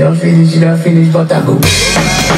You don't finish, You don't finish, but I go.